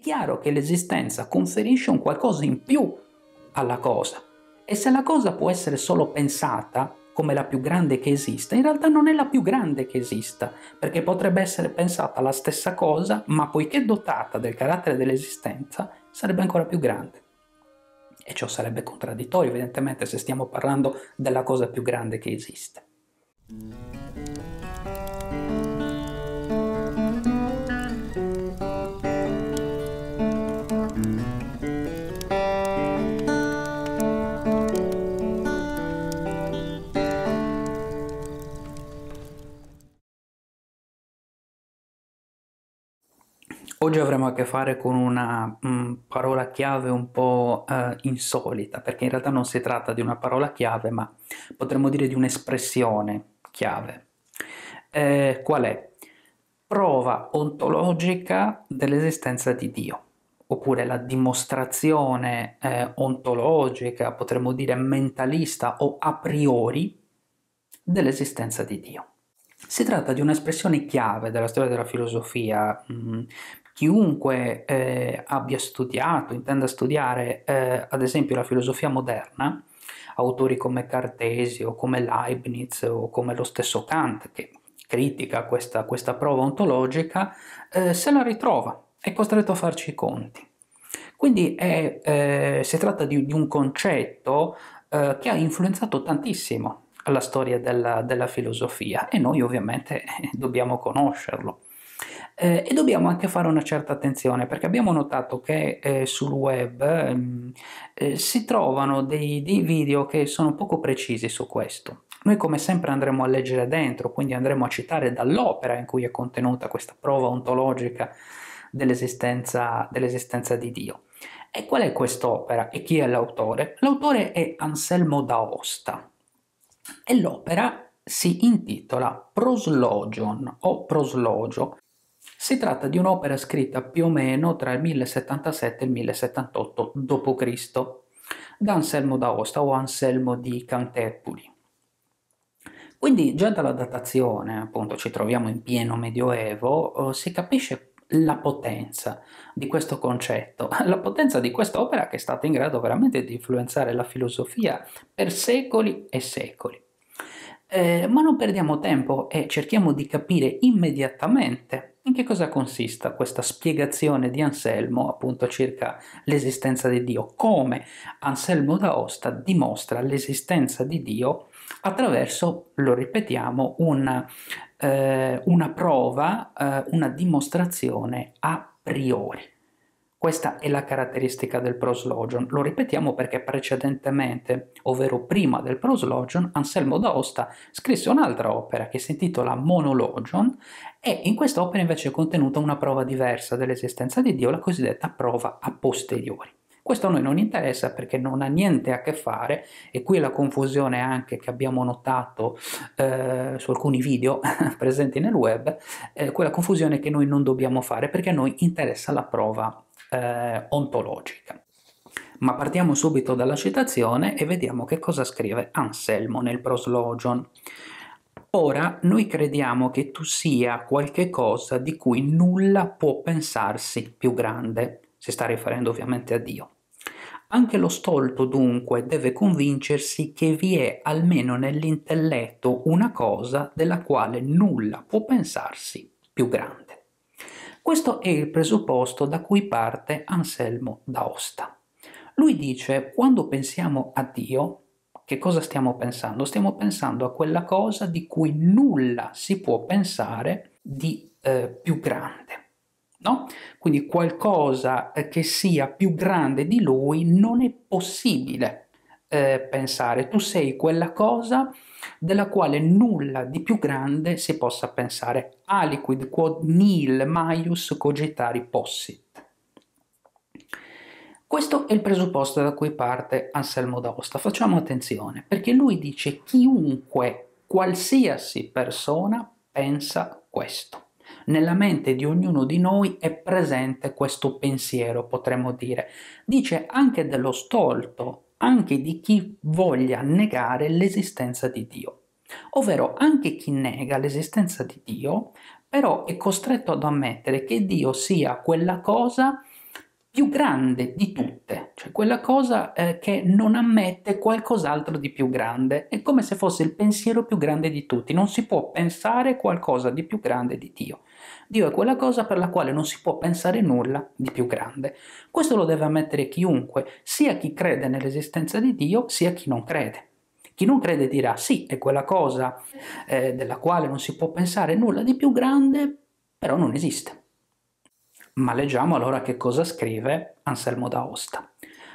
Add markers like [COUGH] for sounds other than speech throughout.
chiaro che l'esistenza conferisce un qualcosa in più alla cosa. E se la cosa può essere solo pensata come la più grande che esista, in realtà non è la più grande che esista, perché potrebbe essere pensata la stessa cosa, ma poiché dotata del carattere dell'esistenza, sarebbe ancora più grande. E ciò sarebbe contraddittorio, evidentemente, se stiamo parlando della cosa più grande che esiste. Oggi avremo a che fare con una mm, parola chiave un po' eh, insolita, perché in realtà non si tratta di una parola chiave, ma potremmo dire di un'espressione chiave. Eh, qual è? Prova ontologica dell'esistenza di Dio, oppure la dimostrazione eh, ontologica, potremmo dire mentalista o a priori dell'esistenza di Dio. Si tratta di un'espressione chiave della storia della filosofia, mh, mm, chiunque eh, abbia studiato, intenda studiare eh, ad esempio la filosofia moderna, autori come Cartesio, come Leibniz o come lo stesso Kant che critica questa, questa prova ontologica, eh, se la ritrova, è costretto a farci i conti. Quindi è, eh, si tratta di, di un concetto eh, che ha influenzato tantissimo la storia della, della filosofia e noi ovviamente [LAUGHS] dobbiamo conoscerlo. Eh, e dobbiamo anche fare una certa attenzione perché abbiamo notato che eh, sul web ehm, eh, si trovano dei, dei video che sono poco precisi su questo. Noi come sempre andremo a leggere dentro, quindi andremo a citare dall'opera in cui è contenuta questa prova ontologica dell'esistenza, dell'esistenza di Dio. E qual è quest'opera e chi è l'autore? L'autore è Anselmo d'Aosta e l'opera si intitola Proslogion o Proslogio si tratta di un'opera scritta più o meno tra il 1077 e il 1078 d.C. da Anselmo d'Aosta o Anselmo di Cantepuli. Quindi già dalla datazione, appunto ci troviamo in pieno medioevo, eh, si capisce la potenza di questo concetto, [LAUGHS] la potenza di quest'opera che è stata in grado veramente di influenzare la filosofia per secoli e secoli. Eh, ma non perdiamo tempo e cerchiamo di capire immediatamente in che cosa consista questa spiegazione di Anselmo appunto circa l'esistenza di Dio? Come Anselmo d'Aosta dimostra l'esistenza di Dio attraverso, lo ripetiamo, una, eh, una prova, eh, una dimostrazione a priori. Questa è la caratteristica del proslogion. Lo ripetiamo perché precedentemente, ovvero prima del proslogion, Anselmo d'Aosta scrisse un'altra opera che si intitola Monologion e in quest'opera invece è contenuta una prova diversa dell'esistenza di Dio, la cosiddetta prova a posteriori. Questo a noi non interessa perché non ha niente a che fare, e qui la confusione anche che abbiamo notato eh, su alcuni video [LAUGHS] presenti nel web, eh, quella confusione che noi non dobbiamo fare perché a noi interessa la prova eh, ontologica. Ma partiamo subito dalla citazione e vediamo che cosa scrive Anselmo nel proslogion. Ora noi crediamo che tu sia qualche cosa di cui nulla può pensarsi più grande, si sta riferendo ovviamente a Dio. Anche lo stolto dunque deve convincersi che vi è almeno nell'intelletto una cosa della quale nulla può pensarsi più grande. Questo è il presupposto da cui parte Anselmo d'Aosta. Lui dice, quando pensiamo a Dio, che cosa stiamo pensando? Stiamo pensando a quella cosa di cui nulla si può pensare di eh, più grande. No? Quindi qualcosa eh, che sia più grande di lui non è possibile eh, pensare. Tu sei quella cosa della quale nulla di più grande si possa pensare. Aliquid quod nil maius cogitari possit. Questo è il presupposto da cui parte Anselmo d'Aosta. Facciamo attenzione, perché lui dice chiunque, qualsiasi persona pensa questo. Nella mente di ognuno di noi è presente questo pensiero, potremmo dire. Dice anche dello stolto, anche di chi voglia negare l'esistenza di Dio. Ovvero anche chi nega l'esistenza di Dio, però è costretto ad ammettere che Dio sia quella cosa più grande di tutte, cioè quella cosa eh, che non ammette qualcos'altro di più grande, è come se fosse il pensiero più grande di tutti, non si può pensare qualcosa di più grande di Dio. Dio è quella cosa per la quale non si può pensare nulla di più grande. Questo lo deve ammettere chiunque, sia chi crede nell'esistenza di Dio, sia chi non crede. Chi non crede dirà sì, è quella cosa eh, della quale non si può pensare nulla di più grande, però non esiste. Ma leggiamo allora che cosa scrive Anselmo d'Aosta.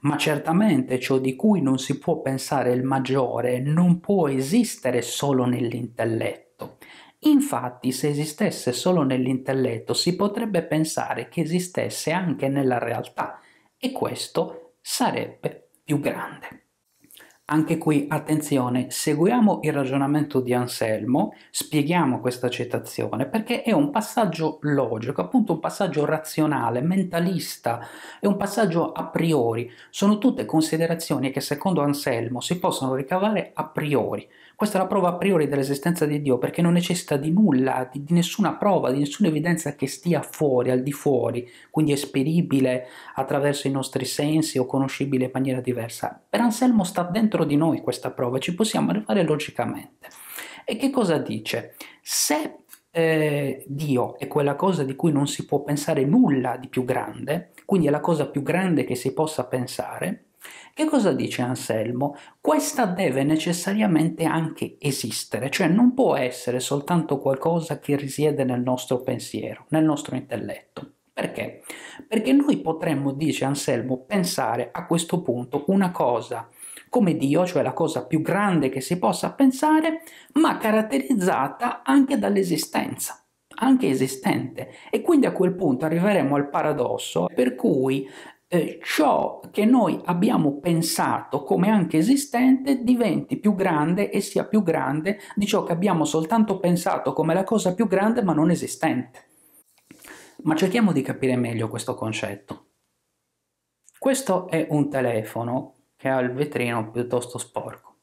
Ma certamente ciò di cui non si può pensare il maggiore non può esistere solo nell'intelletto. Infatti, se esistesse solo nell'intelletto, si potrebbe pensare che esistesse anche nella realtà, e questo sarebbe più grande. Anche qui, attenzione, seguiamo il ragionamento di Anselmo, spieghiamo questa citazione perché è un passaggio logico, appunto un passaggio razionale, mentalista, è un passaggio a priori, sono tutte considerazioni che secondo Anselmo si possono ricavare a priori. Questa è la prova a priori dell'esistenza di Dio perché non necessita di nulla, di, di, nessuna prova, di nessuna evidenza che stia fuori, al di fuori, quindi esperibile attraverso i nostri sensi o conoscibile in maniera diversa. Per Anselmo sta dentro di noi questa prova, ci possiamo arrivare logicamente. E che cosa dice? Se eh, Dio è quella cosa di cui non si può pensare nulla di più grande, quindi è la cosa più grande che si possa pensare, che cosa dice Anselmo? Questa deve necessariamente anche esistere, cioè non può essere soltanto qualcosa che risiede nel nostro pensiero, nel nostro intelletto. Perché? Perché noi potremmo, dice Anselmo, pensare a questo punto una cosa come Dio, cioè la cosa più grande che si possa pensare, ma caratterizzata anche dall'esistenza anche esistente e quindi a quel punto arriveremo al paradosso per cui eh, ciò che noi abbiamo pensato come anche esistente diventi più grande e sia più grande di ciò che abbiamo soltanto pensato come la cosa più grande ma non esistente. Ma cerchiamo di capire meglio questo concetto. Questo è un telefono che ha il vetrino piuttosto sporco.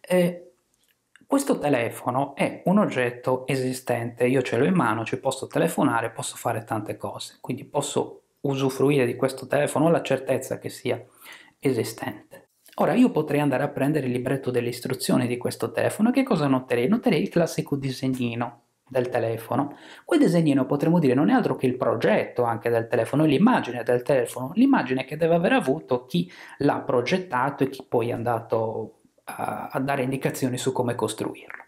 E questo telefono è un oggetto esistente, io ce l'ho in mano, ci posso telefonare, posso fare tante cose, quindi posso usufruire di questo telefono ho la certezza che sia esistente. Ora io potrei andare a prendere il libretto delle istruzioni di questo telefono e che cosa noterei? Noterei il classico disegnino del telefono. Quel disegnino potremmo dire non è altro che il progetto anche del telefono, l'immagine del telefono, l'immagine che deve aver avuto chi l'ha progettato e chi poi è andato a, a dare indicazioni su come costruirlo.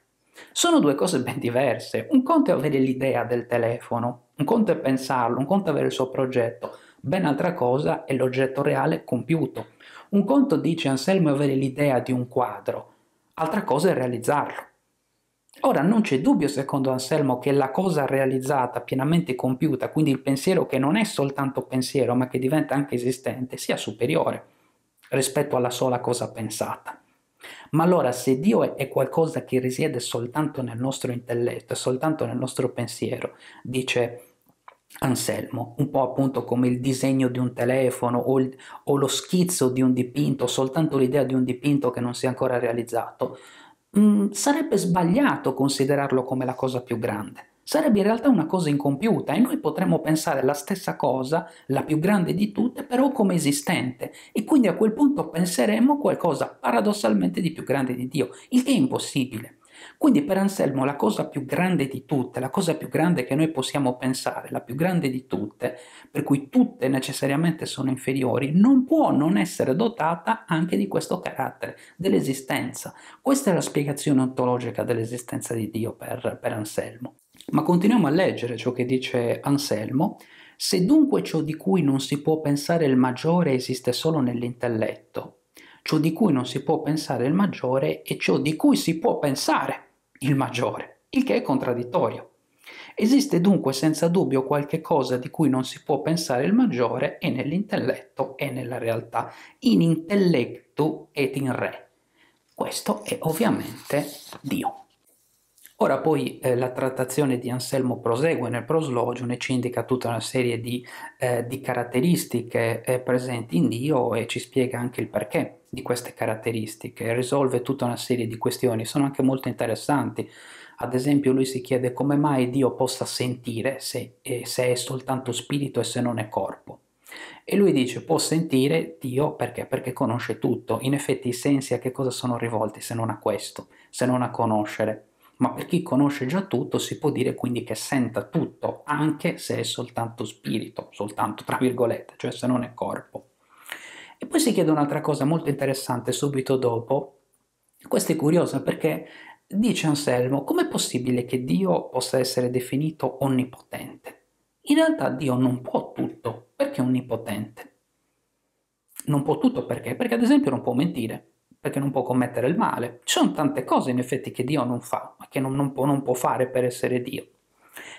Sono due cose ben diverse. Un conto è avere l'idea del telefono, un conto è pensarlo, un conto è avere il suo progetto, ben altra cosa è l'oggetto reale compiuto. Un conto, dice Anselmo, è avere l'idea di un quadro, altra cosa è realizzarlo. Ora non c'è dubbio, secondo Anselmo, che la cosa realizzata, pienamente compiuta, quindi il pensiero che non è soltanto pensiero, ma che diventa anche esistente, sia superiore rispetto alla sola cosa pensata. Ma allora se Dio è qualcosa che risiede soltanto nel nostro intelletto, soltanto nel nostro pensiero, dice Anselmo, un po' appunto come il disegno di un telefono o, il, o lo schizzo di un dipinto, soltanto l'idea di un dipinto che non si è ancora realizzato, mh, mm, sarebbe sbagliato considerarlo come la cosa più grande sarebbe in realtà una cosa incompiuta e noi potremmo pensare la stessa cosa, la più grande di tutte, però come esistente e quindi a quel punto penseremmo qualcosa paradossalmente di più grande di Dio, il che è impossibile. Quindi per Anselmo la cosa più grande di tutte, la cosa più grande che noi possiamo pensare, la più grande di tutte, per cui tutte necessariamente sono inferiori, non può non essere dotata anche di questo carattere, dell'esistenza. Questa è la spiegazione ontologica dell'esistenza di Dio per, per Anselmo. Ma continuiamo a leggere ciò che dice Anselmo. Se dunque ciò di cui non si può pensare il maggiore esiste solo nell'intelletto, ciò di cui non si può pensare il maggiore è ciò di cui si può pensare il maggiore, il che è contraddittorio. Esiste dunque senza dubbio qualche cosa di cui non si può pensare il maggiore e nell'intelletto e nella realtà, in intellectu et in re. Questo è ovviamente Dio. Ora poi eh, la trattazione di Anselmo prosegue nel proslogione, ci indica tutta una serie di, eh, di caratteristiche eh, presenti in Dio e ci spiega anche il perché di queste caratteristiche, risolve tutta una serie di questioni, sono anche molto interessanti. Ad esempio lui si chiede come mai Dio possa sentire se, se è soltanto spirito e se non è corpo. E lui dice può sentire Dio perché? Perché conosce tutto. In effetti i sensi a che cosa sono rivolti se non a questo, se non a conoscere. Ma per chi conosce già tutto si può dire quindi che senta tutto, anche se è soltanto spirito, soltanto tra virgolette, cioè se non è corpo. E poi si chiede un'altra cosa molto interessante subito dopo. Questo è curioso perché dice Anselmo, com'è possibile che Dio possa essere definito onnipotente? In realtà Dio non può tutto, perché è onnipotente. Non può tutto perché? Perché ad esempio non può mentire, perché non può commettere il male. Ci sono tante cose in effetti che Dio non fa, che non, non, può, non può fare per essere Dio.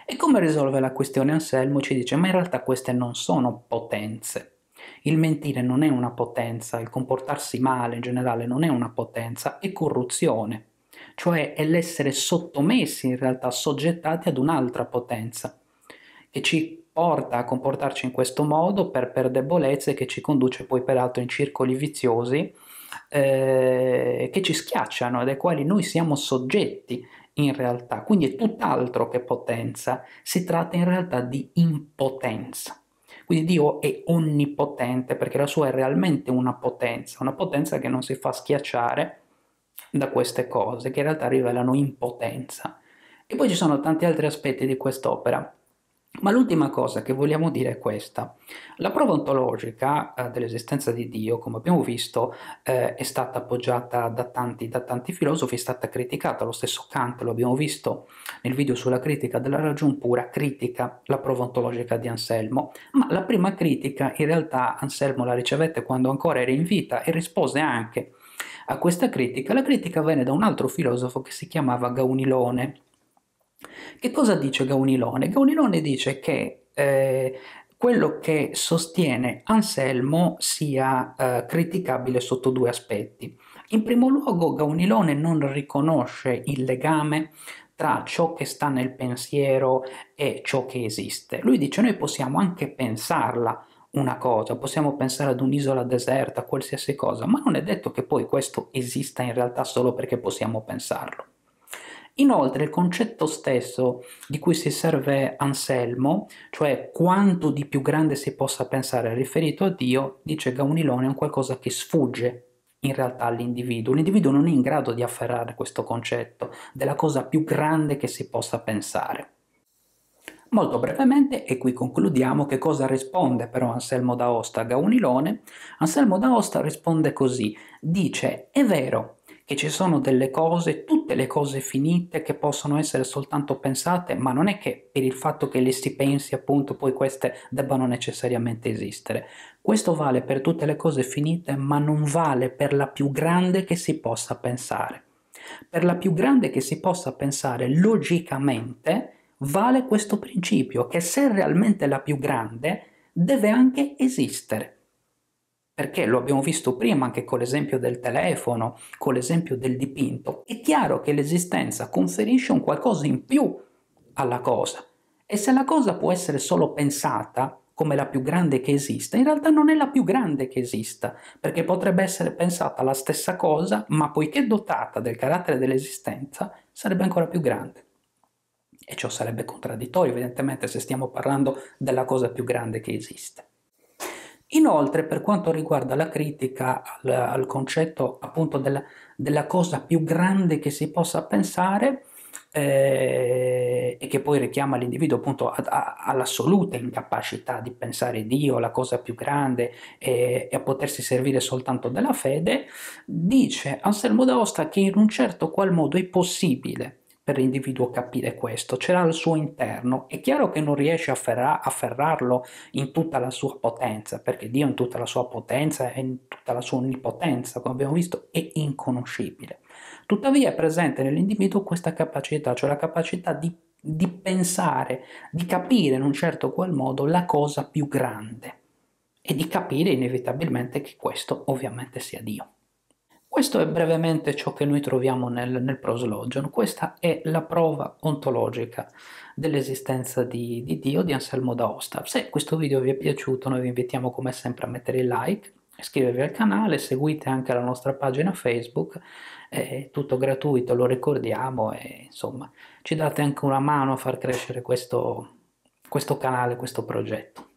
E come risolve la questione Anselmo? Ci dice, ma in realtà queste non sono potenze. Il mentire non è una potenza, il comportarsi male in generale non è una potenza, è corruzione, cioè è l'essere sottomessi in realtà, soggettati ad un'altra potenza che ci porta a comportarci in questo modo per, per debolezze che ci conduce poi peraltro in circoli viziosi eh, che ci schiacciano e ai quali noi siamo soggetti in realtà. Quindi è tutt'altro che potenza, si tratta in realtà di impotenza. Quindi Dio è onnipotente perché la sua è realmente una potenza, una potenza che non si fa schiacciare da queste cose, che in realtà rivelano impotenza. E poi ci sono tanti altri aspetti di quest'opera ma l'ultima cosa che vogliamo dire è questa. La prova ontologica eh, dell'esistenza di Dio, come abbiamo visto, eh, è stata appoggiata da tanti, da tanti, filosofi, è stata criticata. Lo stesso Kant, lo abbiamo visto nel video sulla critica della ragion pura, critica la prova ontologica di Anselmo. Ma la prima critica in realtà Anselmo la ricevette quando ancora era in vita e rispose anche a questa critica. La critica venne da un altro filosofo che si chiamava Gaunilone che cosa dice Gaunilone? Gaunilone dice che eh, quello che sostiene Anselmo sia eh, criticabile sotto due aspetti. In primo luogo Gaunilone non riconosce il legame tra ciò che sta nel pensiero e ciò che esiste. Lui dice noi possiamo anche pensarla una cosa, possiamo pensare ad un'isola deserta, qualsiasi cosa, ma non è detto che poi questo esista in realtà solo perché possiamo pensarlo. Inoltre il concetto stesso di cui si serve Anselmo, cioè quanto di più grande si possa pensare riferito a Dio, dice Gaunilone, è un qualcosa che sfugge in realtà all'individuo. L'individuo non è in grado di afferrare questo concetto della cosa più grande che si possa pensare. Molto brevemente, e qui concludiamo, che cosa risponde però Anselmo d'Aosta a Gaunilone? Anselmo d'Aosta risponde così, dice, è vero, che ci sono delle cose, tutte le cose finite che possono essere soltanto pensate, ma non è che per il fatto che le si pensi appunto poi queste debbano necessariamente esistere. Questo vale per tutte le cose finite, ma non vale per la più grande che si possa pensare. Per la più grande che si possa pensare logicamente, vale questo principio, che se è realmente la più grande, deve anche esistere perché lo abbiamo visto prima anche con l'esempio del telefono, con l'esempio del dipinto, è chiaro che l'esistenza conferisce un qualcosa in più alla cosa. E se la cosa può essere solo pensata come la più grande che esista, in realtà non è la più grande che esista, perché potrebbe essere pensata la stessa cosa, ma poiché dotata del carattere dell'esistenza, sarebbe ancora più grande. E ciò sarebbe contraddittorio, evidentemente, se stiamo parlando della cosa più grande che esiste. Inoltre, per quanto riguarda la critica al, al concetto appunto della, della, cosa più grande che si possa pensare, eh, e che poi richiama l'individuo appunto a, a, all'assoluta incapacità di pensare Dio, la cosa più grande e, e, a potersi servire soltanto della fede, dice Anselmo d'Aosta che in un certo qual modo è possibile per l'individuo capire questo, c'era al suo interno. È chiaro che non riesce a ferra- afferrarlo in tutta la sua potenza, perché Dio in tutta la sua potenza e in tutta la sua onnipotenza, come abbiamo visto, è inconoscibile. Tuttavia è presente nell'individuo questa capacità, cioè la capacità di, di pensare, di capire in un certo qual modo la cosa più grande e di capire inevitabilmente che questo ovviamente sia Dio. Questo è brevemente ciò che noi troviamo nel, nel proslogion. Questa è la prova ontologica dell'esistenza di, di Dio di Anselmo d'Aosta. Se questo video vi è piaciuto, noi vi invitiamo come sempre a mettere il like, iscrivervi al canale, seguite anche la nostra pagina Facebook, è tutto gratuito, lo ricordiamo e insomma ci date anche una mano a far crescere questo, questo canale, questo progetto.